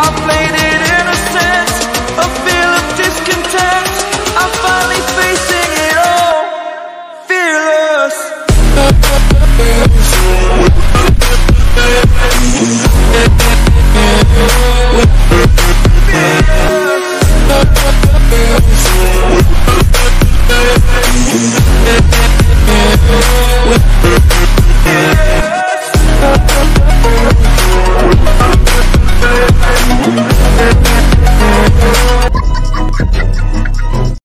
I'll play